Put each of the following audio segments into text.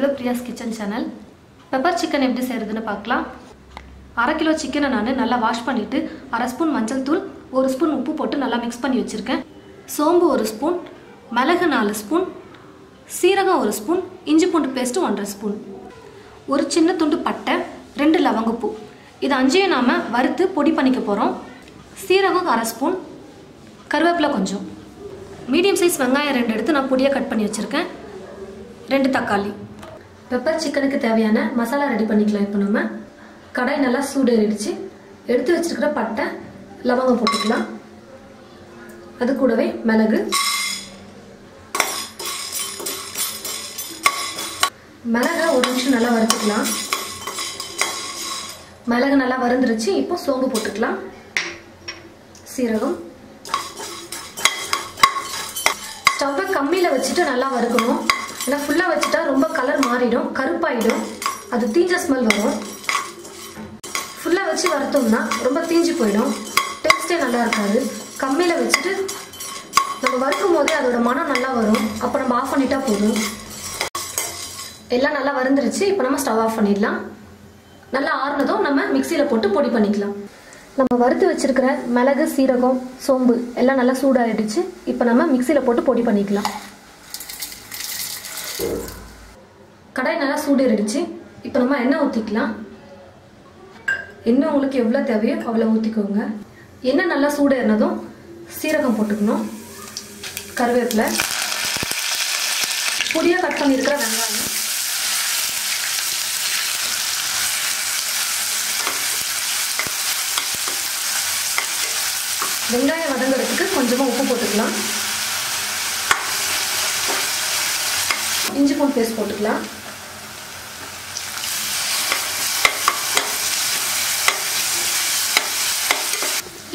Selvapriya's kitchen channel pepper chicken எப்படி செய்கிறதுன்னு பார்க்கலாம். அரை கிலோ சிக்கனை நான் நல்லா வாஷ் பண்ணிவிட்டு அரை ஸ்பூன் மஞ்சள் தூள் ஒரு ஸ்பூன் உப்பு போட்டு நல்லா மிக்ஸ் பண்ணி வச்சுருக்கேன். சோம்பு ஒரு ஸ்பூன் மிளகு நாலு ஸ்பூன் சீரகம் ஒரு ஸ்பூன் இஞ்சி பூண்டு பேஸ்ட்டு ஒன்றரை ஸ்பூன் ஒரு சின்ன துண்டு பட்டை ரெண்டு லவங்கப்பூ இது அஞ்சையும் நாம் வறுத்து பொடி பண்ணிக்க போகிறோம் சீரகம் அரை ஸ்பூன் கருவேப்பிலை கொஞ்சம். மீடியம் சைஸ் வெங்காயம் ரெண்டு எடுத்து நான் பொடியாக கட் பண்ணி வச்சுருக்கேன். ரெண்டு தக்காளி. பெப்பர் சிக்கனுக்கு தேவையான மசாலா ரெடி பண்ணிக்கலாம். இப்போ நம்ம கடாய் நல்லா சூடேறிடுச்சு. எடுத்து வச்சிருக்கிற பட்டை லவங்கம் போட்டுக்கலாம். அது கூடவே மிளகு. மிளகை ஒரு நிமிஷம் நல்லா வறுத்துக்கலாம். மிளகு நல்லா வறுந்துருச்சு. இப்போ சோம்பு போட்டுக்கலாம். சீரகம். ஸ்டவ்வை கம்மியில் வச்சுட்டு நல்லா வறுக்கணும். ஏன்னா ஃபுல்லாக வச்சுட்டா ரொம்ப கலர் மாறிடும் கருப்பாயிடும். அது தீஞ்ச ஸ்மெல் வரும். ஃபுல்லாக வச்சு வறுத்தோம்னா ரொம்ப தீஞ்சு போயிடும். டேஸ்ட்டே நல்லா இருக்காது. கம்மியில் வச்சுட்டு நம்ம வறுக்கும் போதே அதோட மனம் நல்லா வரும். அப்போ நம்ம ஆஃப் பண்ணிட்டா போதும். எல்லாம் நல்லா வறுந்துருச்சு. இப்போ நம்ம ஸ்டவ் ஆஃப் பண்ணிடலாம். நல்லா ஆறுனதும் நம்ம மிக்சியில் போட்டு பொடி பண்ணிக்கலாம். நம்ம வறுத்து வச்சுருக்கிற மிளகு சீரகம் சோம்பு எல்லாம் நல்லா சூடாகிடுச்சு இப்போ நம்ம மிக்சியில் போட்டு பொடி பண்ணிக்கலாம். கடாய் நல்லா சூடேறிடுச்சு. இப்போ நம்ம எண்ணெய் ஊற்றிக்கலாம் எண்ணெய் உங்களுக்கு எவ்வளோ தேவையோ அவ்வளோ ஊற்றிக்கோங்க எண்ணெய் நல்லா சூடேறினதும் சீரகம் போட்டுக்கணும். கருவேப்பிலை. பொடியாக கட் பண்ணியிருக்கிற வெங்காயம். வெங்காயம் வதங்குறதுக்கு கொஞ்சமாக உப்பு போட்டுக்கலாம். இஞ்சி பூண்டு பேஸ்ட் போட்டுக்கலாம்.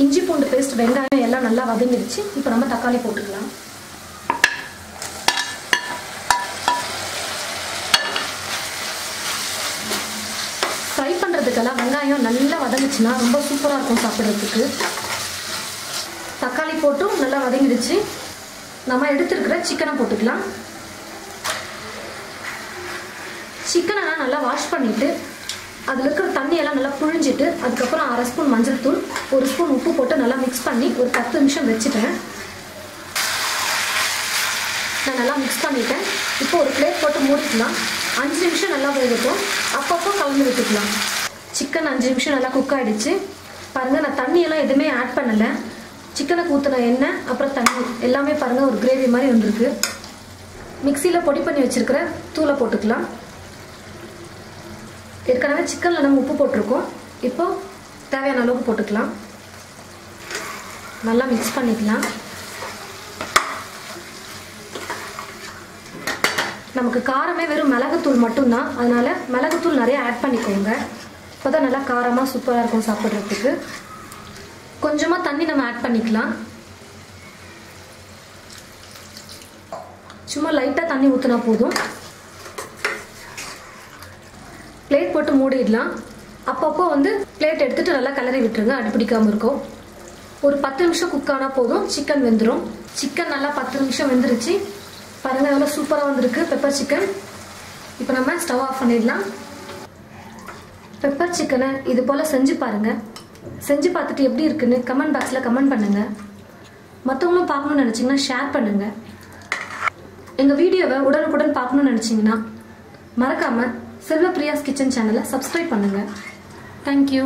இஞ்சி பூண்டு பேஸ்ட் வெங்காயம் எல்லாம் நல்லா வதங்கிடுச்சு இப்போ நம்ம தக்காளி போட்டுக்கலாம். ஃப்ரை பண்ணுறதுக்கெல்லாம் வெங்காயம் நல்லா வதங்கிச்சுன்னா ரொம்ப சூப்பராக இருக்கும் சாப்பிட்றதுக்கு. தக்காளி போட்டும் நல்லா வதங்கிடுச்சு. நம்ம எடுத்துருக்கிற சிக்கனை போட்டுக்கலாம். சிக்கனை நல்லா வாஷ் பண்ணிவிட்டு அதில் இருக்கிற தண்ணியெல்லாம் நல்லா புழிஞ்சிட்டு அதுக்கப்புறம் அரை ஸ்பூன் மஞ்சள் தூள் ஒரு ஸ்பூன் உப்பு போட்டு நல்லா மிக்ஸ் பண்ணி ஒரு பத்து நிமிஷம் வச்சுட்டேன். நான் நல்லா மிக்ஸ் பண்ணிட்டேன். இப்போ ஒரு பிளேட் போட்டு மூடிக்கலாம். அஞ்சு நிமிஷம் நல்லா வேகட்டும். அப்பப்போ கலந்து விட்டுக்கலாம். சிக்கன் அஞ்சு நிமிஷம் நல்லா குக் ஆகிடுச்சு பாருங்கள் நான் தண்ணியெல்லாம் எதுவுமே ஆட் பண்ணலை. சிக்கனுக்கு ஊற்றின எண்ணெய் அப்புறம் தண்ணி எல்லாமே பாருங்கள் ஒரு கிரேவி மாதிரி வந்திருக்கு. மிக்சியில் பொடி பண்ணி வச்சுருக்கிற தூளை போட்டுக்கலாம். ஏற்கனவே சிக்கனில் நம்ம உப்பு போட்டிருக்கோம். இப்போ தேவையான அளவுக்கு போட்டுக்கலாம். நல்லா மிக்ஸ் பண்ணிக்கலாம். நமக்கு காரமே வெறும் மிளகுத்தூள் மட்டும்தான். அதனால் மிளகுத்தூள் நிறைய ஆட் பண்ணிக்கோங்க. இப்போ தான் நல்லா காரமாக சூப்பராக இருக்கும் சாப்பிட்றதுக்கு. கொஞ்சமாக தண்ணி நம்ம ஆட் பண்ணிக்கலாம். சும்மா லைட்டாக தண்ணி ஊற்றினா போதும். பிளேட் போட்டு மூடிடலாம். அப்பப்போ வந்து பிளேட் எடுத்துட்டு நல்லா கிளறி விட்டுருங்க அடிப்பிடிக்காமல் இருக்கும். ஒரு பத்து நிமிஷம் குக் ஆனால் போதும். சிக்கன் வெந்துடும் சிக்கன் நல்லா பத்து நிமிஷம் வெந்துருச்சு. பாருங்கள் எவ்வளோ சூப்பராக வந்திருக்கு. பெப்பர் சிக்கன் இப்போ நம்ம ஸ்டவ் ஆஃப் பண்ணிடலாம். பெப்பர் சிக்கனை இது போல் செஞ்சு பாருங்கள் செஞ்சு பார்த்துட்டு எப்படி இருக்குன்னு கமெண்ட் பாக்ஸில் கமெண்ட் பண்ணுங்கள் மற்றவங்களும் பார்க்கணும்னு நினச்சிங்கன்னா ஷேர் பண்ணுங்கள் எங்கள் வீடியோவை உடனுக்குடன் பார்க்கணும்னு நினச்சிங்கன்னா மறக்காமல் செல்வ பிரியாஸ் கிச்சன் சேனலை சப்ஸ்கிரைப் பண்ணுங்கள் தேங்க்யூ